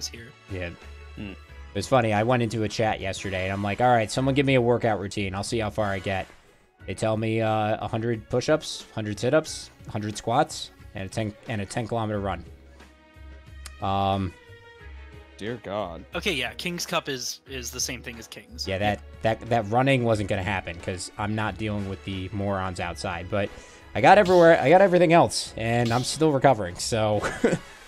Kings here. Yeah. It was funny. I went into a chat yesterday and I'm like, all right, someone give me a workout routine. I'll see how far I get. They tell me uh, 100 push-ups, 100 sit-ups, 100 squats, and a 10 and a 10 kilometer run. Um, Dear God. Okay, yeah, King's Cup is is the same thing as Kings. yeah, that that that running wasn't gonna happen because I'm not dealing with the morons outside. But I got everywhere. I got everything else, and I'm still recovering. So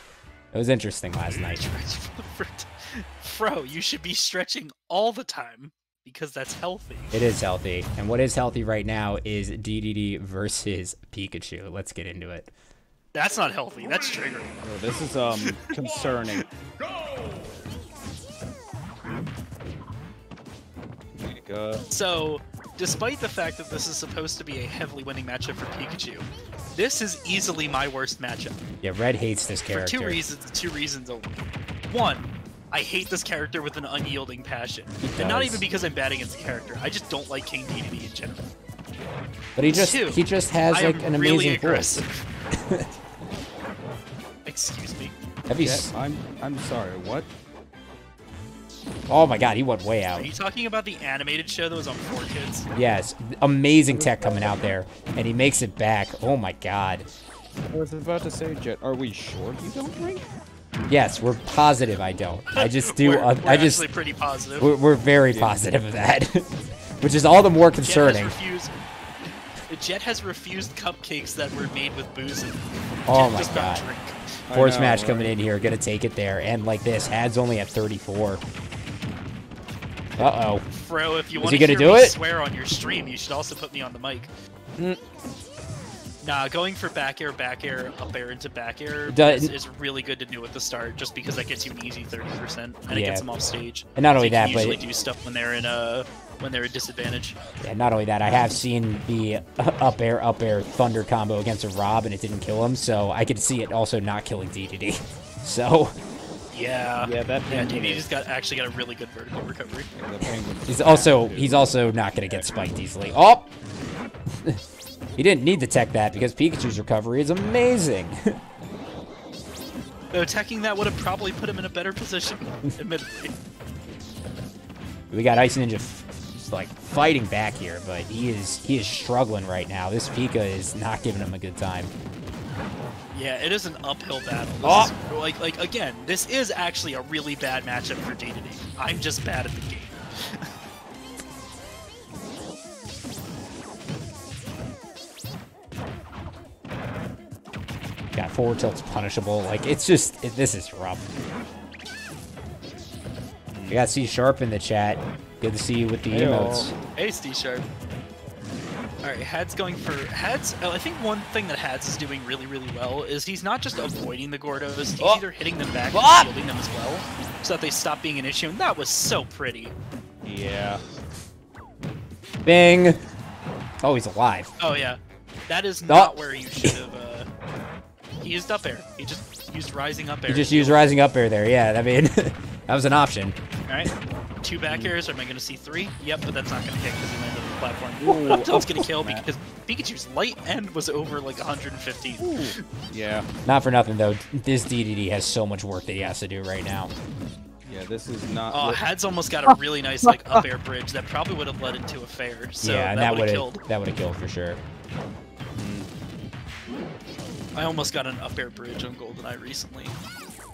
it was interesting last night. Fro, you should be stretching all the time because that's healthy. It is healthy, and what is healthy right now is DDD versus Pikachu. Let's get into it. That's not healthy. That's triggering. Oh, this is um concerning. Mega. So, despite the fact that this is supposed to be a heavily winning matchup for Pikachu, this is easily my worst matchup. Yeah, Red hates this character. For two reasons. Two reasons only. One, I hate this character with an unyielding passion, and not even because I'm bad against the character. I just don't like King Dedede in general. But he just Two, he just has I like am an really amazing voice. aggressive. Excuse me. Have you? Yeah, s- I'm I'm sorry. What? Oh my god, he went way out. Are you talking about the animated show that was on 4Kids? Yes, amazing tech coming out there, and he makes it back. Oh my god. I was about to say, Jet. Are we sure you don't drink? Yes, we're positive I don't. I just do. We're, uh, we're I just. actually pretty positive. We're, we're very positive of that, which is all the more Jet has concerning. refused. Jet has refused cupcakes that were made with booze in. Oh Jet my god. Force match right? coming in here, gonna take it there, and like this, Had's only at 34. Uh oh. Bro, if you want to hear do me it? swear on your stream, you should also put me on the mic. Mm. Nah, going for back air, back air, up air into back air is, is really good to do at the start, just because that gets you an easy 30%, and it gets them off stage. And not only that, but- usually do stuff when they're in a when they're at disadvantage. Yeah, not only that, I have seen the up air, up air thunder combo against a Rob, and it didn't kill him, so I could see it also not killing DDD. So Yeah. Yeah, that Yeah, penguin DD is- just got actually got a really good vertical recovery. The penguin's he's also he's also not gonna get spiked easily. Oh, he didn't need to tech that because Pikachu's recovery is amazing. Though attacking that would have probably put him in a better position, admittedly. we got Ice Ninja f- like fighting back here, but he is he is struggling right now. This Pika is not giving him a good time. Yeah, it is an uphill battle. This Oh! is- ah. like, like again, this is actually a really bad matchup for D I'm just bad at the game. Got forward tilt's punishable. Like it's just it, this is rough. We got C Sharp in the chat. Good to see you with the Heyo. emotes. Hey, Steve Sharp. All right, Had's going for Had's. oh, I think one thing that Had's is doing really, really well is he's not just avoiding the Gordos. He's Oh. either hitting them back Ah! and shielding them as well, so that they stop being an issue. And that was so pretty. Yeah. Bing. Oh, he's alive. Oh yeah, that is Oh. not where you should have. Uh, he used up air. He just used rising up air. He just used rising up air there. Yeah, I mean that was an option. All right, two back airs. Am I going to see three? Yep, but that's not going to hit because he landed on the platform. Ooh, Up oh, going to kill Matt. because Pikachu's light end was over like 115. Yeah. Not for nothing though. This DDD has so much work that he has to do right now. Yeah. This is not. Oh, what- Had's almost got a really nice like up air bridge that probably would have led into a fair. So yeah, and that, that would would have have killed. that would have killed for sure. Mm. I almost got an up air bridge on GoldenEye recently.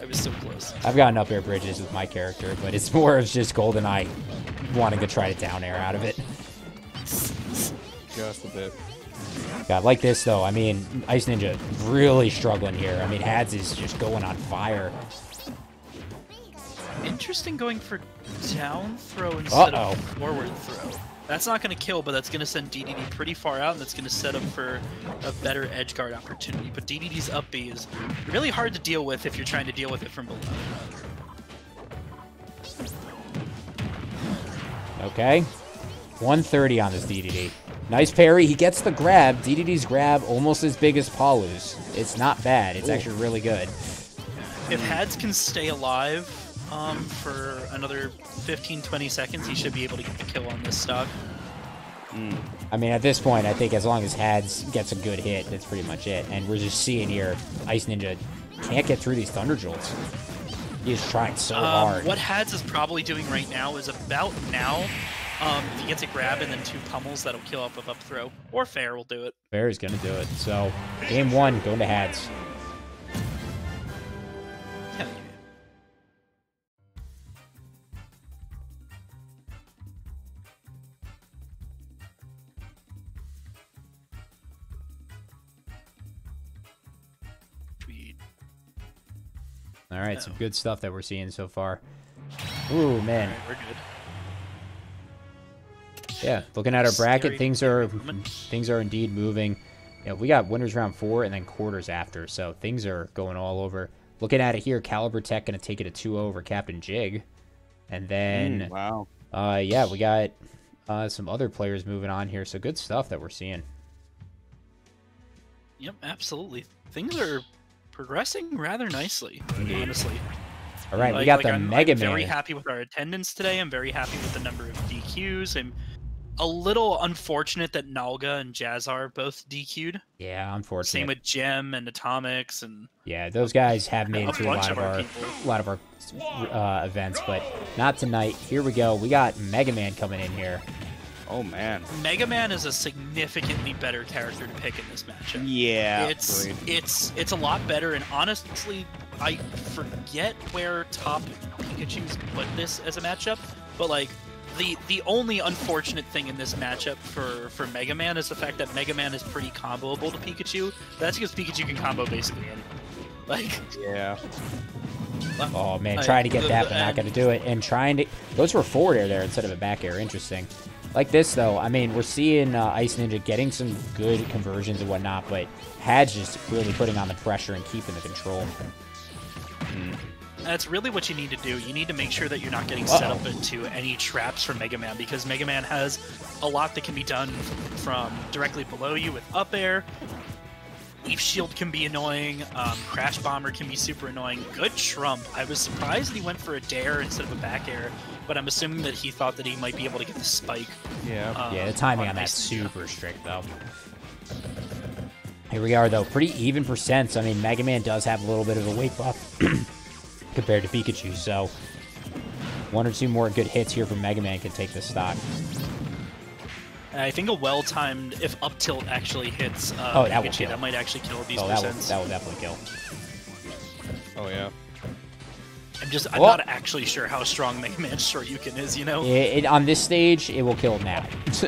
I was so close. I've gotten up air bridges with my character, but it's more of just GoldenEye wanting to try to down air out of it. Just a bit. God, like this though. I mean, Ice Ninja really struggling here. I mean, Hads is just going on fire. Interesting going for down throw instead Uh-oh. of forward throw. That's not going to kill, but that's going to send DDD pretty far out, and that's going to set up for a better edge guard opportunity. But DDD's up B is really hard to deal with if you're trying to deal with it from below. Okay. 130 on this DDD. Nice parry. He gets the grab. DDD's grab almost as big as Palu's. It's not bad. It's actually really good. If Hads can stay alive um, for another 15-20 seconds, he should be able to get the kill on this stock. I mean, at this point, I think as long as Hads gets a good hit, that's pretty much it. And we're just seeing here, Ice Ninja can't get through these Thunder Jolts. He's trying so Um, hard. what Hads is probably doing right now is about now. Um, if he gets a grab and then two pummels, that'll kill up of up throw. Or fair will do it. Fair is gonna do it. So game one going to Hads. Hell yeah. Tweet. All right, some good stuff that we're seeing so far. Ooh man, we're good. Yeah. Looking at our bracket, things are things are indeed moving. Yeah, we got winners round four and then quarters after, so things are going all over. Looking at it here, Caliber Tech gonna take it a 2-0 over Captain Jig, and then Mm, wow. uh, yeah, we got uh, some other players moving on here. So good stuff that we're seeing. Yep, absolutely. Things are progressing rather nicely, honestly. All right, we got like, the I'm, Mega I'm very happy with our attendance today. I'm very happy with the number of DQs. I'm a little unfortunate that Nalga and Jazzar both DQ'd. Yeah, unfortunate. Same with Gem and Atomics and Yeah, those guys have made a it to a bunch lot of of our our, people. a lot of our uh, events, but not tonight. Here we go. We got Mega Man coming in here. Oh man. Mega Man is a significantly better character to pick in this matchup. Yeah. it's agreed. it's it's a lot better and honestly I forget where top Pikachu's put this as a matchup, but like the the only unfortunate thing in this matchup for for Mega Man is the fact that Mega Man is pretty comboable to Pikachu. That's because Pikachu can combo basically anything. Like uh, Oh man, trying to get that, but not going to do it. And trying to those were forward air there instead of a back air. Interesting. Like this though, I mean, we're seeing uh, Ice Ninja getting some good conversions and whatnot, but Had's just really putting on the pressure and keeping the control. That's really what you need to do. You need to make sure that you're not getting set Uh-oh. up into any traps from Mega Man because Mega Man has a lot that can be done from directly below you with up air. Leaf Shield can be annoying. Um, Crash Bomber can be super annoying. Good Trump. I was surprised he went for a nair instead of a back air, but I'm assuming that he thought that he might be able to get the spike. yeah. uh, Yeah, the timing on that Ice Ninja. super strict though. Here we are though, pretty even percents. I mean, Mega Man does have a little bit of a weight buff compared to Pikachu, so one or two more good hits here from Mega Man can take the stock. I think a well-timed, if up tilt actually hits uh, Oh, that will Pikachu, kill. that might actually kill these So that will, that will definitely kill. Oh yeah. I'm just, I'm Oh. not actually sure how strong Mega Man's Shoryuken is, you know? It, it, on this stage, it will kill now.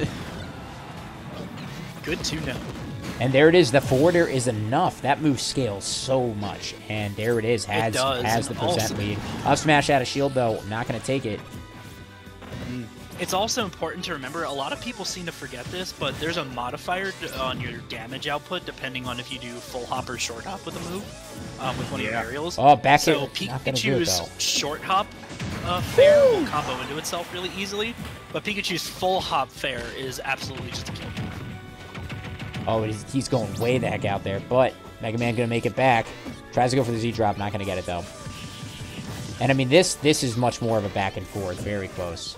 Good to know. And there it is. The forward air is enough. That move scales so much. And there it is. Has, does, has the percent also- lead. Up smash out of shield, though. Not going to take it. It's also important to remember, a lot of people seem to forget this, but there's a modifier on your damage output depending on if you do full hop or short hop with a move, um, with one of your aerials. Oh, back so. Not going to do it, Pikachu's though. short hop uh, fair will combo into itself really easily, but Pikachu's full hop fair is absolutely just a kill. Oh, he's, he's going way the heck out there. But Mega Man to make it back. Tries to go for the Z drop. Not to get it, though. And I mean, this this is much more of a back and forth. Very close.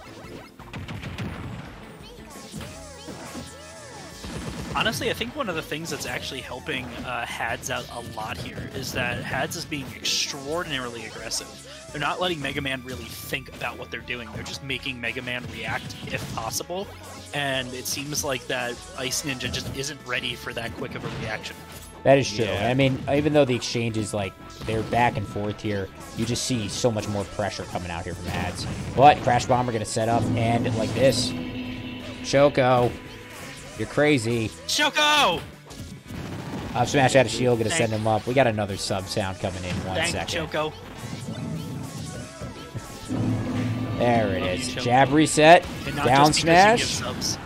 Honestly, I think one of the things that's actually helping uh, Hads out a lot here is that Hads is being extraordinarily aggressive. They're not letting Mega Man really think about what they're doing. They're just making Mega Man react if possible. And it seems like that Ice Ninja just isn't ready for that quick of a reaction. That is true. Yeah. I mean, even though the exchange is like they're back and forth here, you just see so much more pressure coming out here from ads. But Crash Bomber gonna set up and like this. Choco, you're crazy. Shoko! Up smash out of shield, gonna Thank- send him up. We got another sub sound coming in one Thank second. Choco. There it Love is. you, Choco. Jab reset. Down just because you give smash. subs.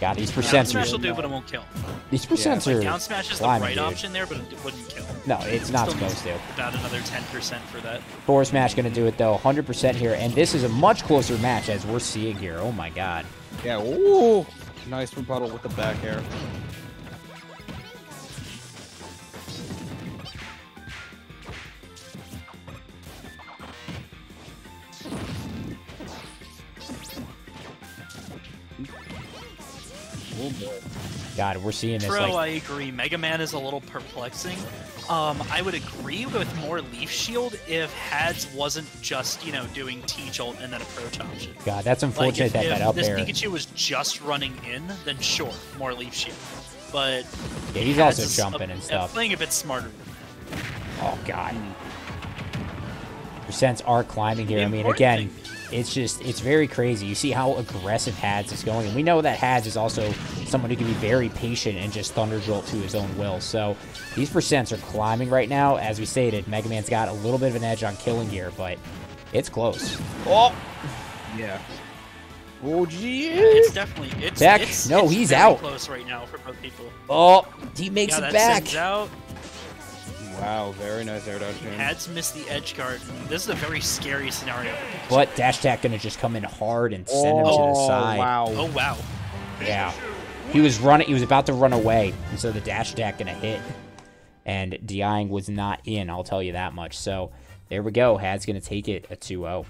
God, these Down percents smash will are do, but it won't kill. these percents Like, are down smash is the right dude. option there, but it wouldn't kill. No, it's not Still supposed to. About another 10% for that. Forward smash gonna do it though. 100% here, and this is a much closer match as we're seeing here. Oh my God. Yeah. Ooh. Nice rebuttal with the back air. God, we're seeing this Pro, like I agree. Mega Man is a little perplexing. Um, I would agree with more Leaf Shield if Hads wasn't just, you know, doing T-Jolt and then approach option. God, that's Like, unfortunate if, that if that up this air. Pikachu was just running in, then sure, more Leaf Shield. But Yeah, he's also jumping a- and stuff. Playing a bit smarter. Oh God. Percents are climbing here. I mean, again, it's just it's very crazy. You see how aggressive Hads is going, and we know that Hads is also someone who can be very patient and just thunder jolt to his own will. So these percents are climbing right now. As we stated, Mega Man's got a little bit of an edge on killing gear, but it's close. Oh, Yeah. Oh, gee. It's definitely it's Back. It's, No, it's he's very out. Close right now for both people. oh, he makes yeah, it that back. sends out. Wow, very nice air dodge game. Hads missed the edge guard. This is a very scary scenario. But Dash Attack gonna just come in hard and send him to the side. Oh, side. wow. Oh wow. Yeah. He was running. He was about to run away, and so the dash attack gonna hit, and Diang was not in. I'll tell you that much. So there we go. Had's gonna take it a 2-0.